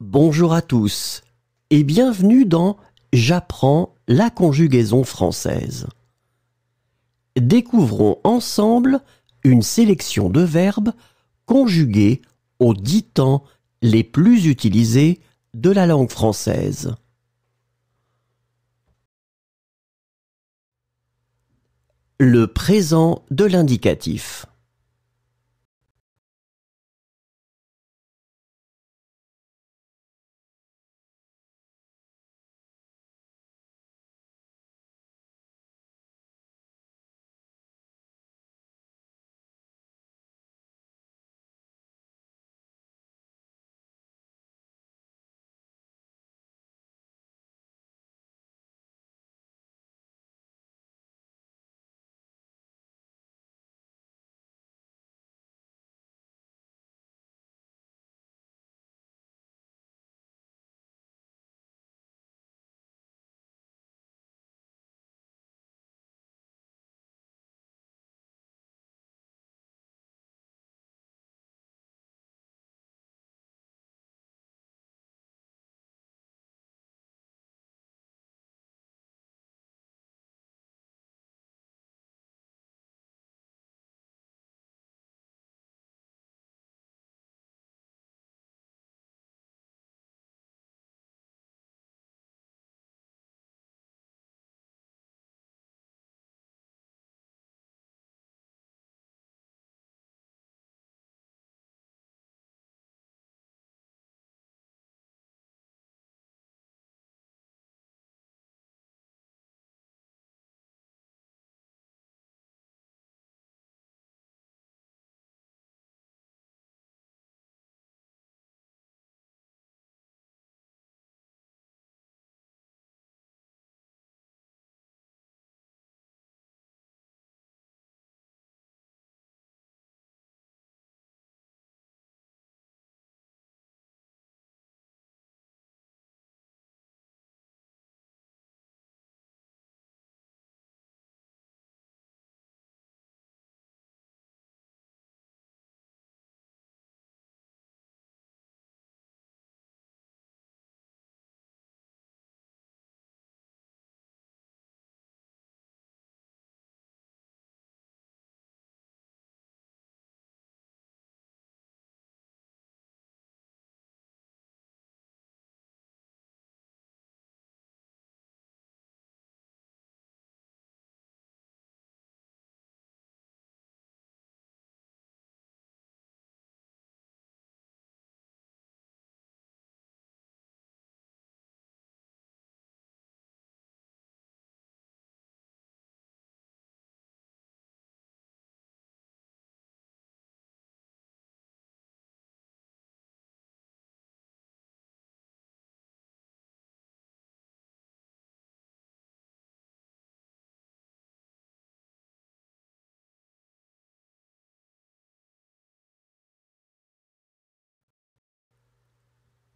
Bonjour à tous et bienvenue dans J'apprends la conjugaison française. Découvrons ensemble une sélection de verbes conjugués aux dix temps les plus utilisés de la langue française. Le présent de l'indicatif.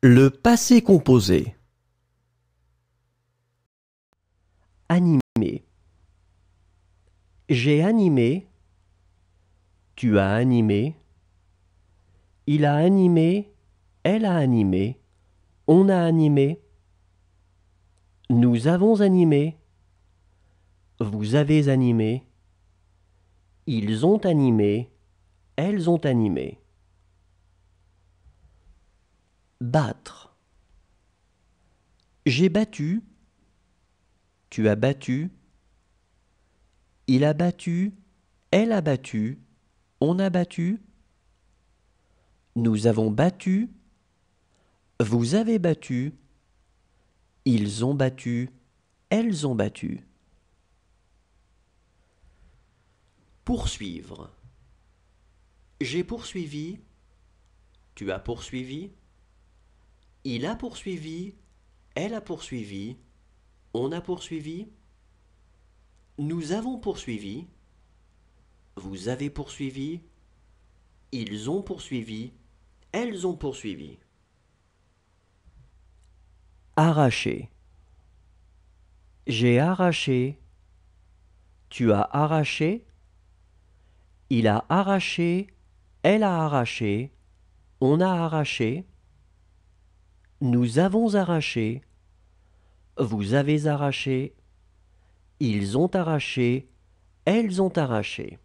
Le passé composé. Animé. J'ai animé. Tu as animé. Il a animé. Elle a animé. On a animé. Nous avons animé. Vous avez animé. Ils ont animé. Elles ont animé. Battre. J'ai battu. Tu as battu. Il a battu. Elle a battu. On a battu. Nous avons battu. Vous avez battu. Ils ont battu. Elles ont battu. Poursuivre. J'ai poursuivi. Tu as poursuivi. Il a poursuivi, elle a poursuivi, on a poursuivi, nous avons poursuivi, vous avez poursuivi, ils ont poursuivi, elles ont poursuivi. Arraché. J'ai arraché. Tu as arraché. Il a arraché. Elle a arraché. On a arraché. Nous avons arraché. Vous avez arraché. Ils ont arraché. Elles ont arraché.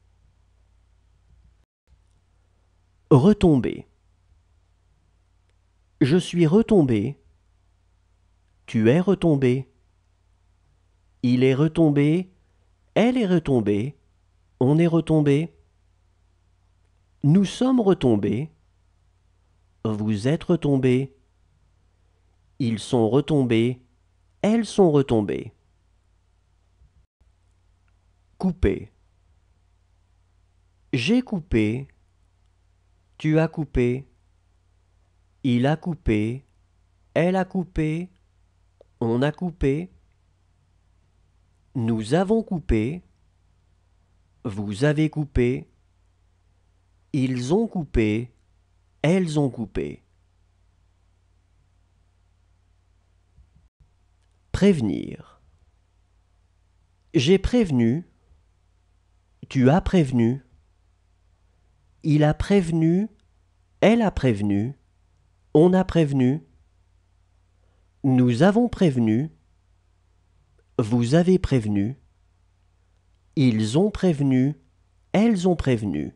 Retomber. Je suis retombé. Tu es retombé. Il est retombé. Elle est retombée. On est retombé. Nous sommes retombés. Vous êtes retombés. Ils sont retombés. Elles sont retombées. Couper. J'ai coupé. Tu as coupé. Il a coupé. Elle a coupé. On a coupé. Nous avons coupé. Vous avez coupé. Ils ont coupé. Elles ont coupé. Prévenir. J'ai prévenu. Tu as prévenu. Il a prévenu. Elle a prévenu. On a prévenu. Nous avons prévenu. Vous avez prévenu. Ils ont prévenu. Elles ont prévenu.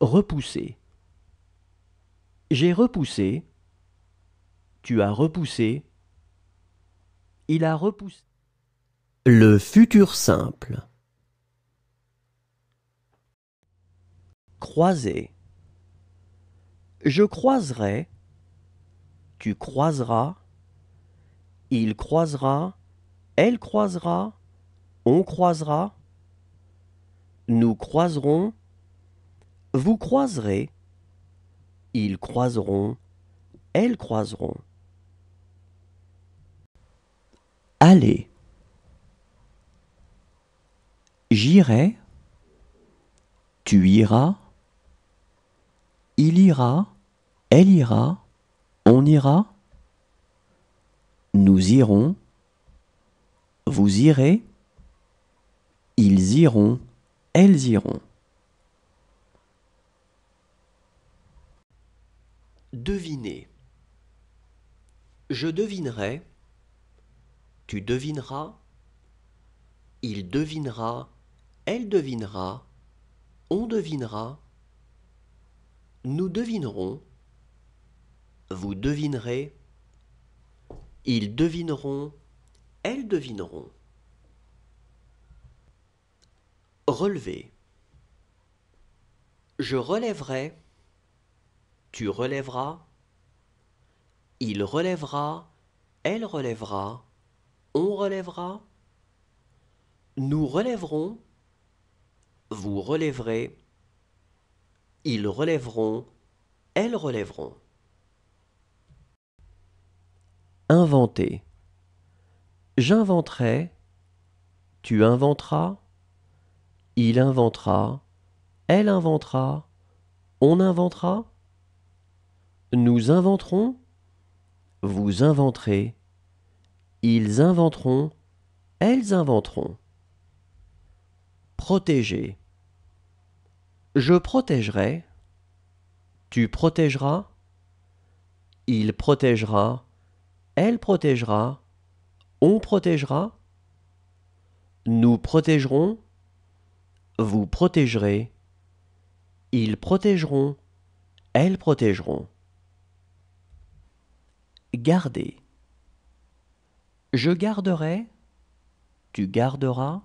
Repousser. J'ai repoussé. Tu as repoussé. Il a repoussé. Le futur simple. Croiser. Je croiserai. Tu croiseras. Il croisera. Elle croisera. On croisera. Nous croiserons. Vous croiserez. Ils croiseront. Elles croiseront. Allez. J'irai. Tu iras. Il ira. Elle ira. On ira. Nous irons. Vous irez. Ils iront. Elles iront. Deviner. Je devinerai. Tu devineras. Il devinera. Elle devinera. On devinera. Nous devinerons. Vous devinerez. Ils devineront. Elles devineront. Relever. Je relèverai. Tu relèveras. Il relèvera. Elle relèvera. On relèvera. Nous relèverons. Vous relèverez. Ils relèveront. Elles relèveront. Inventer. J'inventerai. Tu inventeras. Il inventera. Elle inventera. On inventera. Nous inventerons. Vous inventerez. Ils inventeront. Elles inventeront. Protéger. Je protégerai. Tu protégeras. Il protégera. Elle protégera. On protégera. Nous protégerons. Vous protégerez. Ils protégeront. Elles protégeront. Garder. Je garderai. Tu garderas.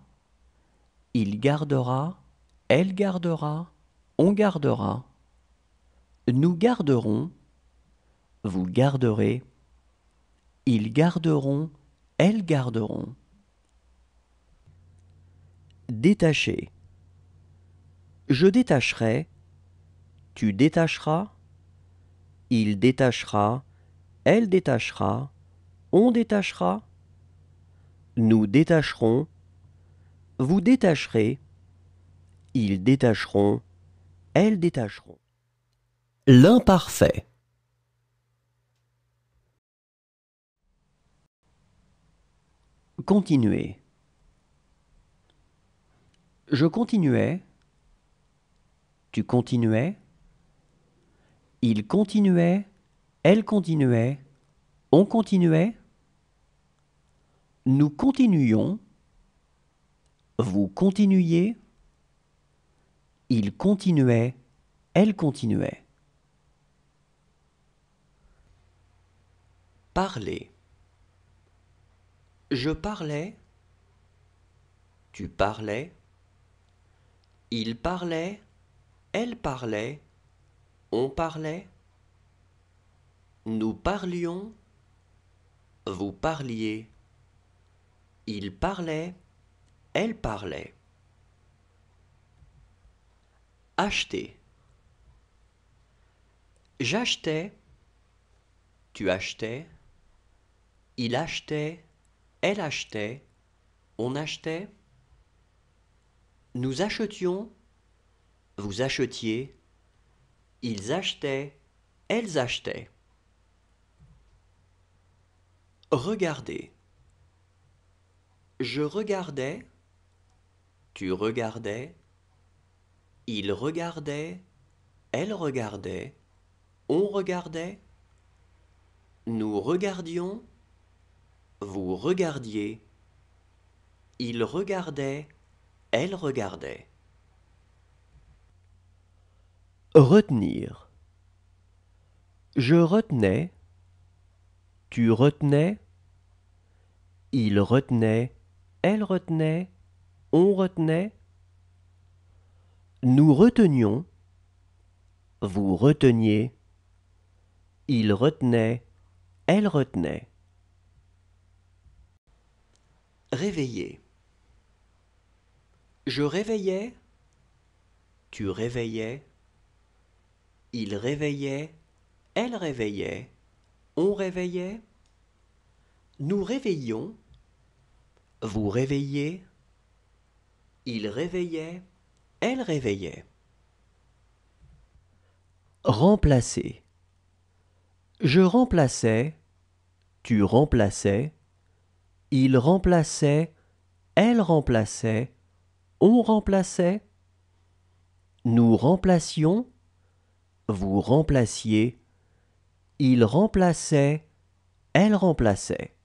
Il gardera. Elle gardera. On gardera. Nous garderons. Vous garderez. Ils garderont, elles garderont. Détacher. Je détacherai. Tu détacheras. Il détachera. Elle détachera. On détachera. Nous détacherons. Vous détacherez. Ils détacheront. Elles détacheront. L'imparfait. Continuer. Je continuais. Tu continuais. Il continuait. Elle continuait. On continuait. Nous continuions. Vous continuiez. Il continuait. Elle continuait. Parler. Je parlais. Tu parlais. Il parlait. Elle parlait. On parlait. Nous parlions. Vous parliez. Il parlait. Elle parlait. Acheter. J'achetais. Tu achetais. Il achetait. Elle achetait. On achetait. Nous achetions. Vous achetiez. Ils achetaient. Elles achetaient. Regardez. Je regardais. Tu regardais. Il regardait. Elle regardait. On regardait. Nous regardions. Vous regardiez. Il regardait. Elle regardait. Retenir. Je retenais. Tu retenais. Il retenait. Elle retenait. On retenait. Nous retenions. Vous reteniez. Il retenait. Elle retenait. Réveiller. Je réveillais. Tu réveillais. Il réveillait. Elle réveillait. On réveillait. Nous réveillions. Vous réveilliez. Il réveillait. Elle réveillait. Remplacer. Je remplaçais. Tu remplaçais. Il remplaçait. Elle remplaçait. On remplaçait. Nous remplacions. Vous remplaciez. Il remplaçait. Elle remplaçait.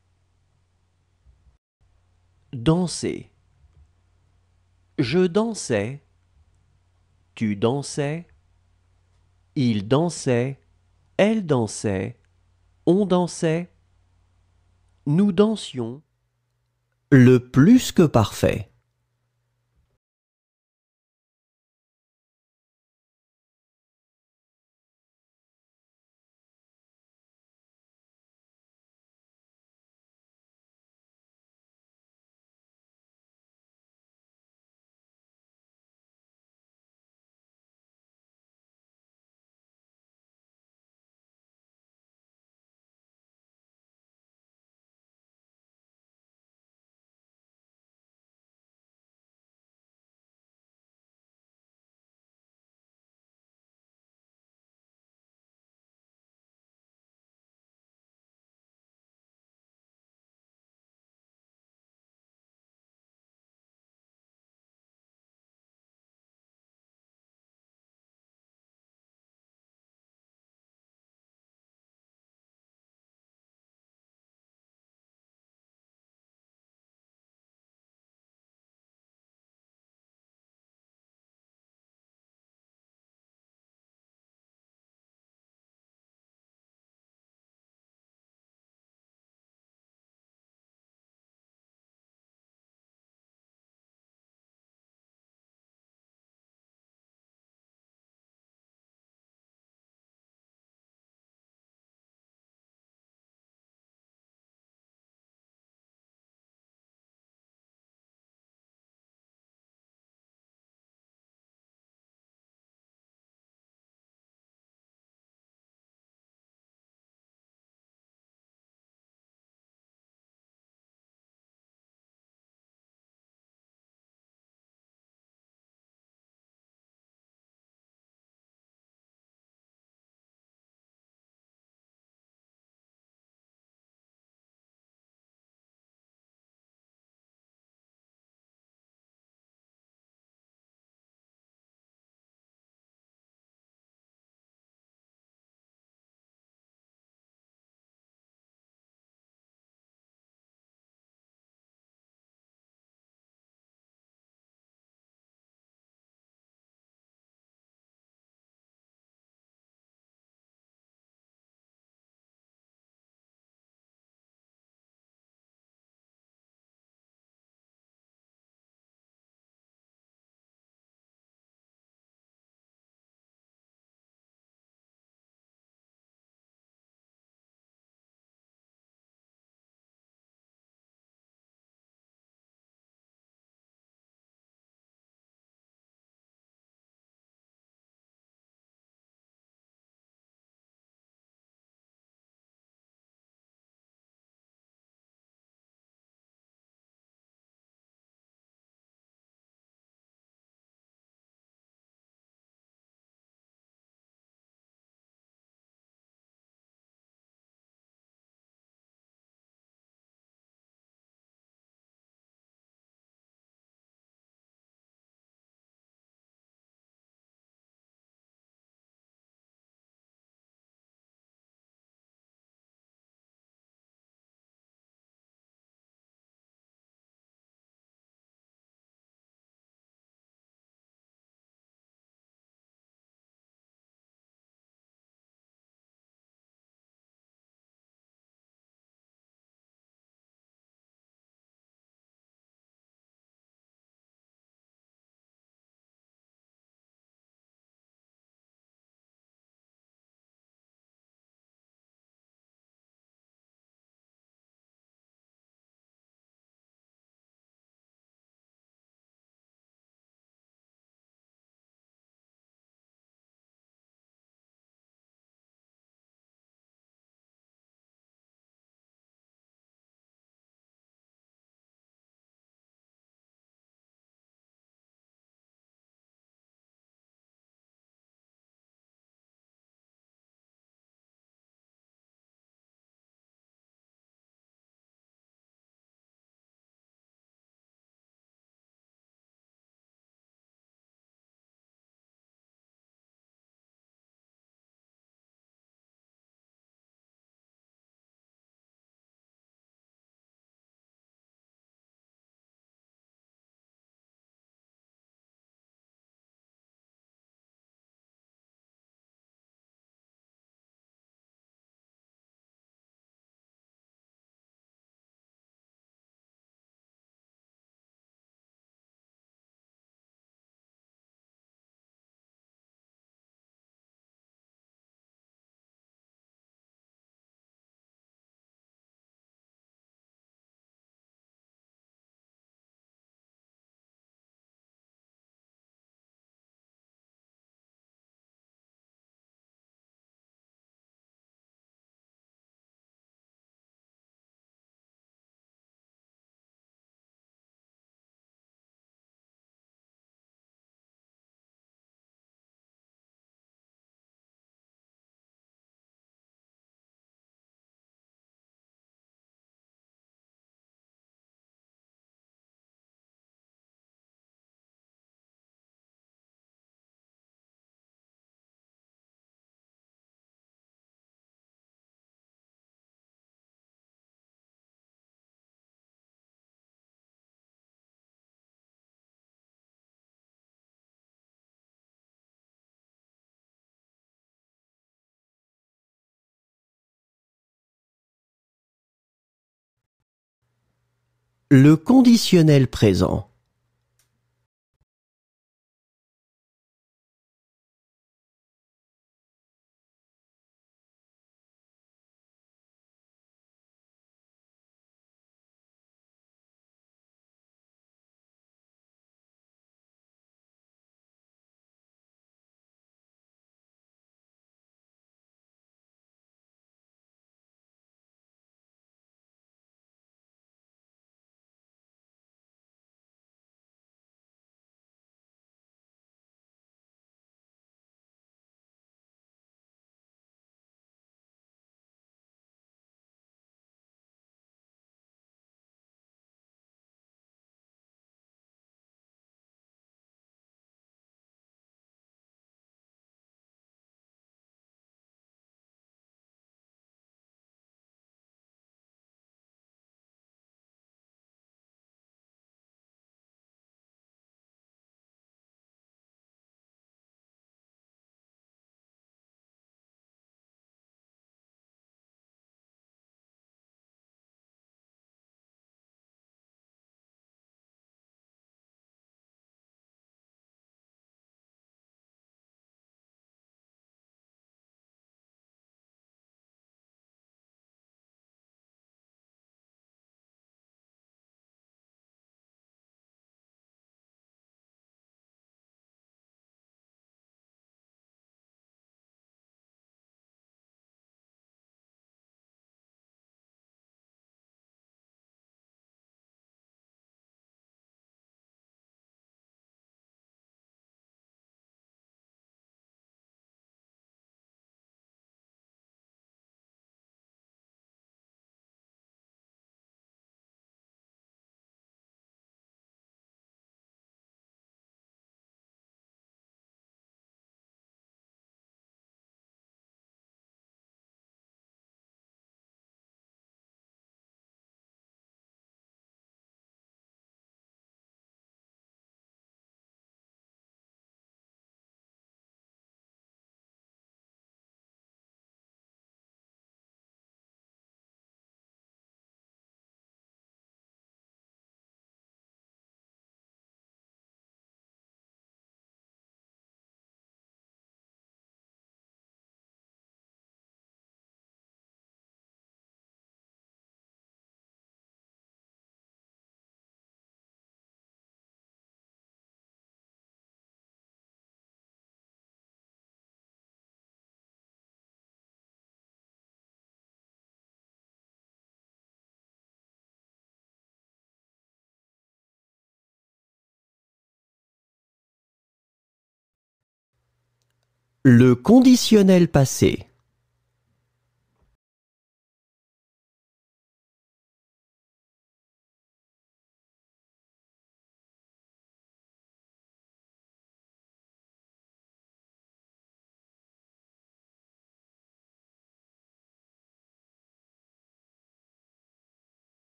Danser. Je dansais. Tu dansais. Il dansait. Elle dansait. On dansait. Nous dansions. Le plus que parfait. Le conditionnel présent. Le conditionnel passé.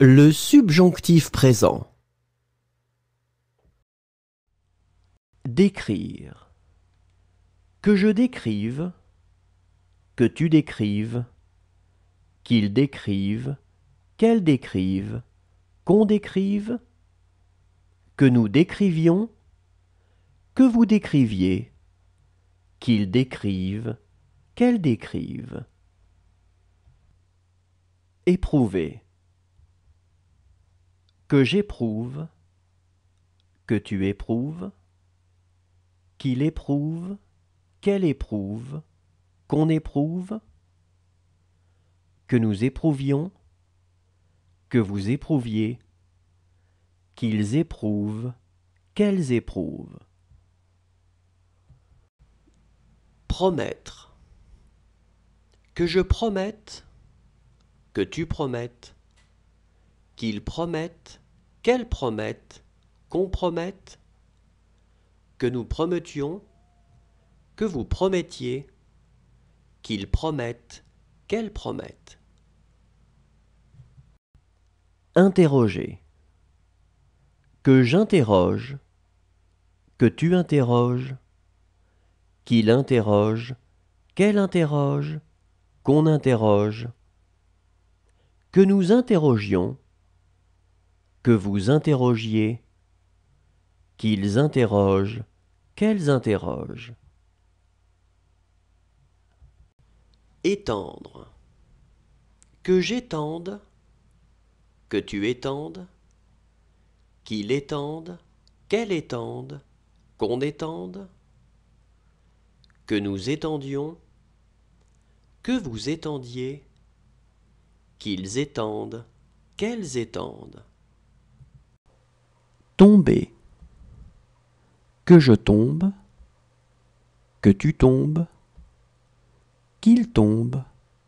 Le subjonctif présent. Décrire. Que je décrive, que tu décrives, qu'il décrive, qu'elle décrive, qu'on décrive, que nous décrivions, que vous décriviez, qu'il décrive, qu'elle décrive. Éprouver. Que j'éprouve, que tu éprouves, qu'il éprouve, qu'elle éprouve, qu'on éprouve, que nous éprouvions, que vous éprouviez, qu'ils éprouvent, qu'elles éprouvent. Promettre. Que je promette, que tu promettes, qu'ils promettent, qu'elles promettent, qu'on promette, que nous promettions, que vous promettiez, qu'ils promettent, qu'elles promettent. Interroger. Que j'interroge, que tu interroges, qu'il interroge, qu'elle interroge, qu'on interroge, que nous interrogions, que vous interrogiez, qu'ils interrogent, qu'elles interrogent? Étendre. Que j'étende, que tu étendes, qu'il étende, qu'elle étende, qu'on étende, que nous étendions, que vous étendiez, qu'ils étendent, qu'elles étendent. Tomber. Que je tombe, que tu tombes, qu'il tombe,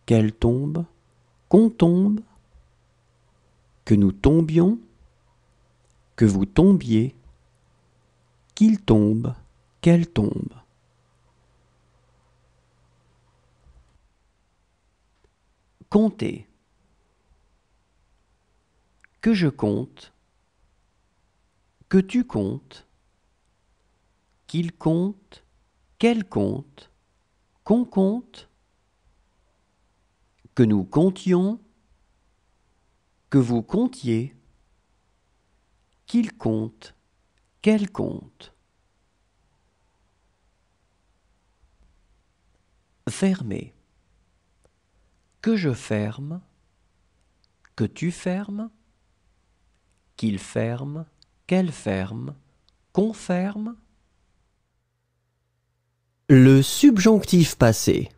qu'elle tombe, qu'on tombe, que nous tombions, que vous tombiez, qu'il tombe, qu'elle tombe. Compter. Que je compte, que tu comptes, qu'il compte, qu'elle compte, qu'on compte, que nous comptions, que vous comptiez, qu'il compte, qu'elle compte. Fermer. Que je ferme, que tu fermes, qu'il ferme, qu'elle ferme, qu'on ferme. Le subjonctif passé.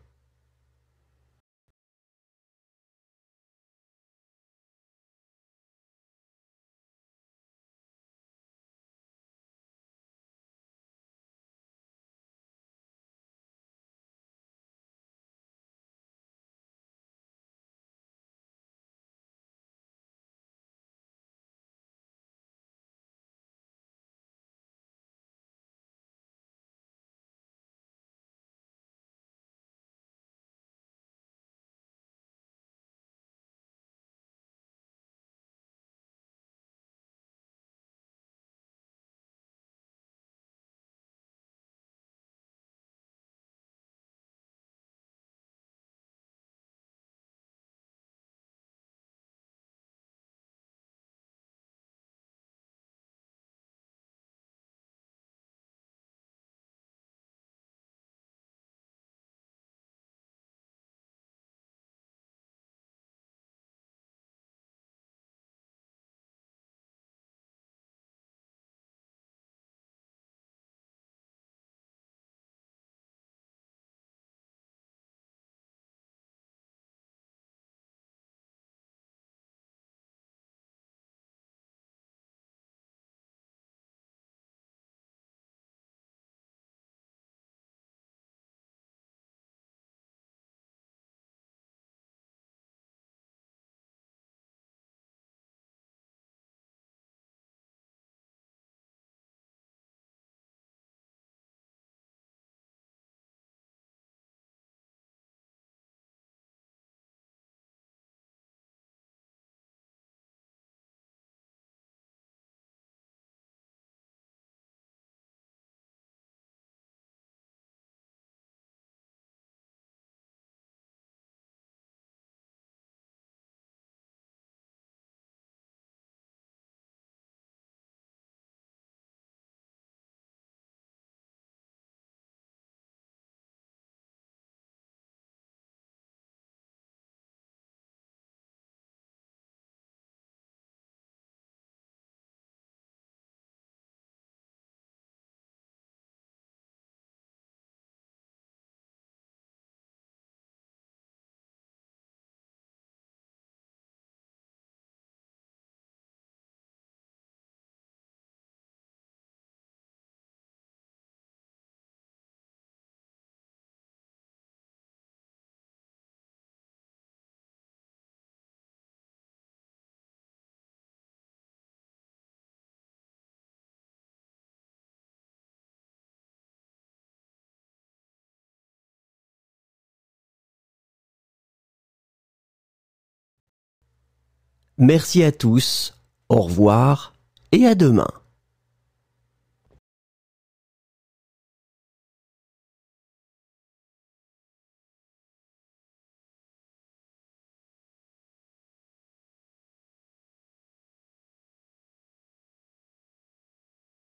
Merci à tous, au revoir et à demain.